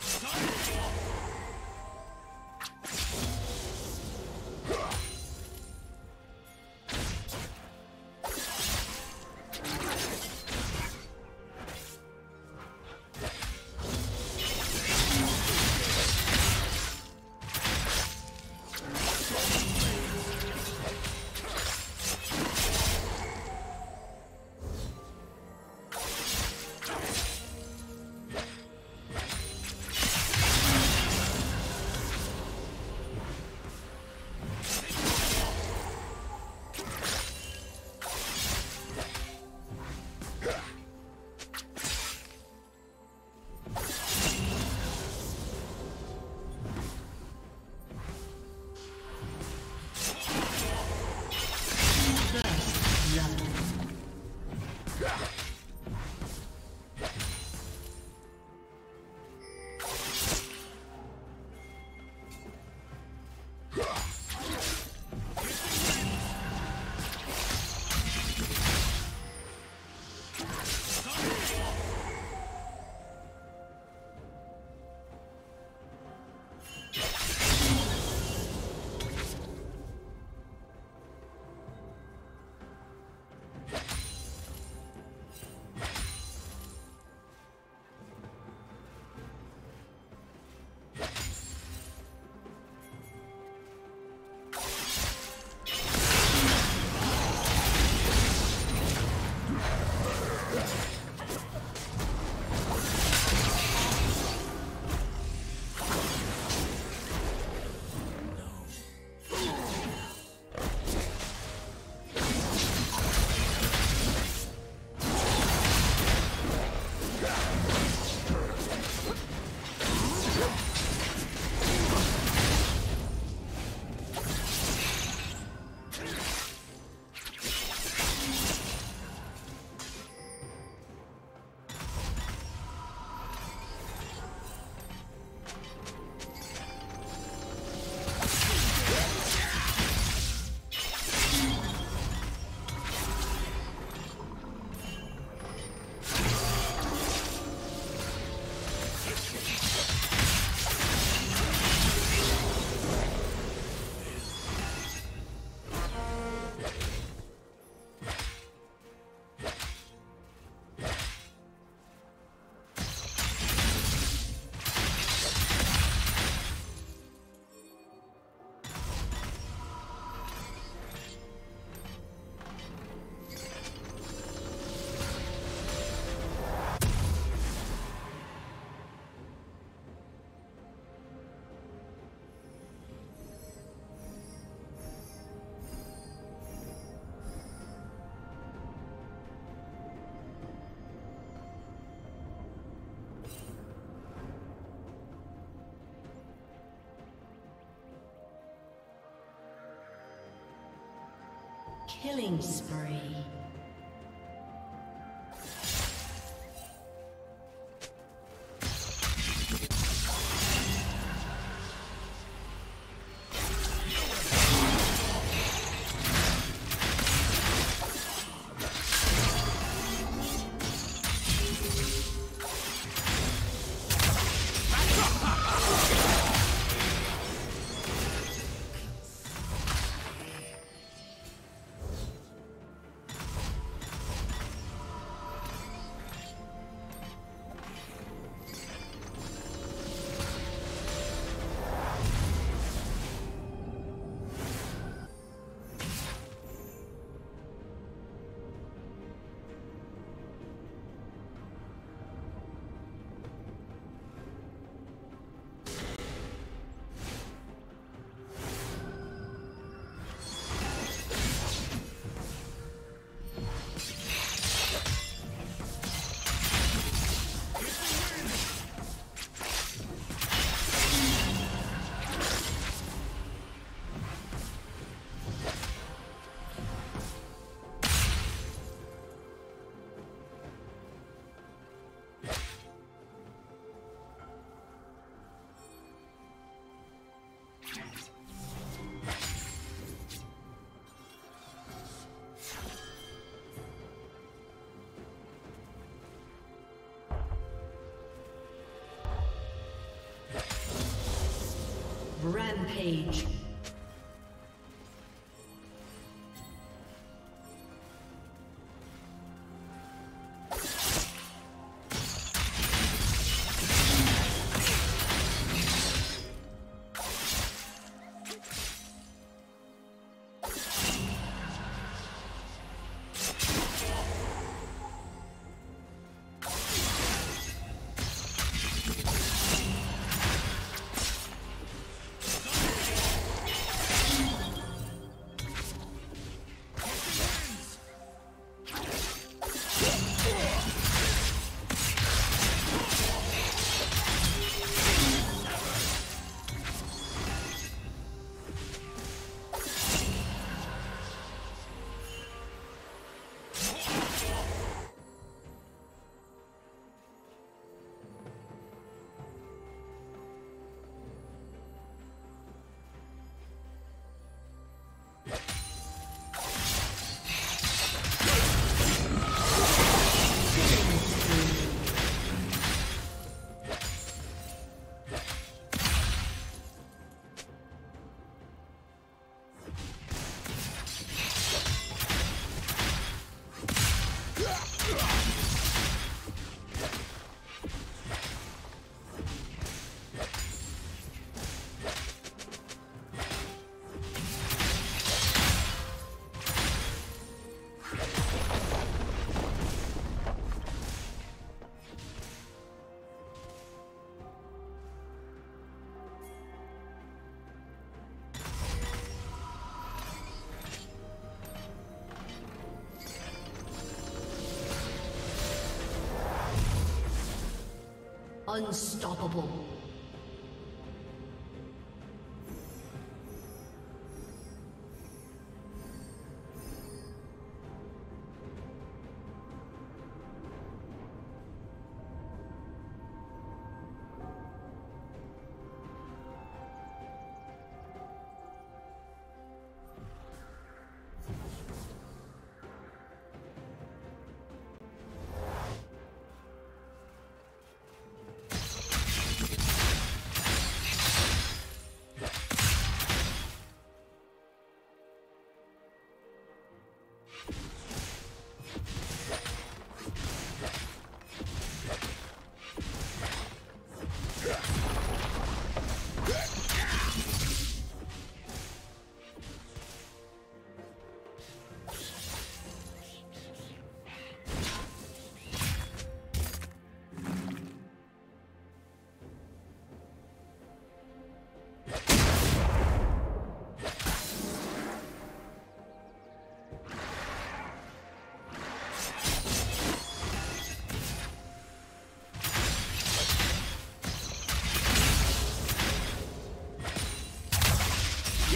Stop! Killing spree. Rampage. Unstoppable.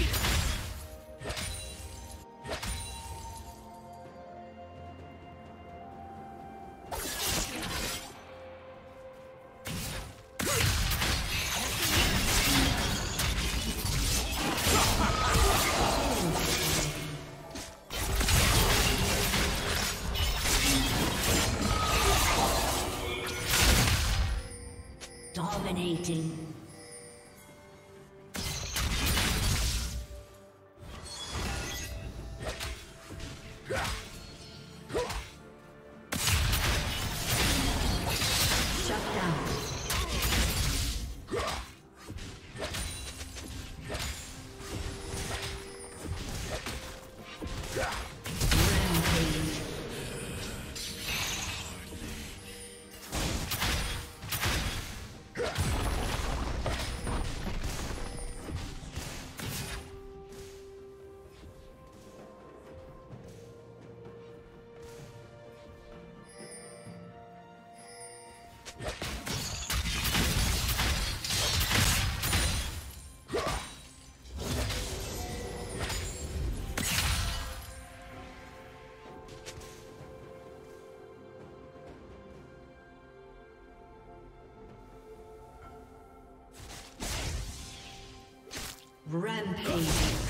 Dominating. Rampage.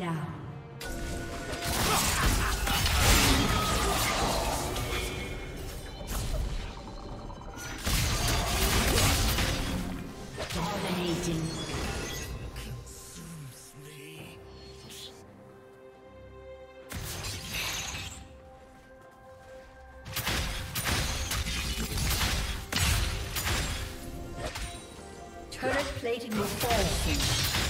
Down. Dominating. Plating will fall soon.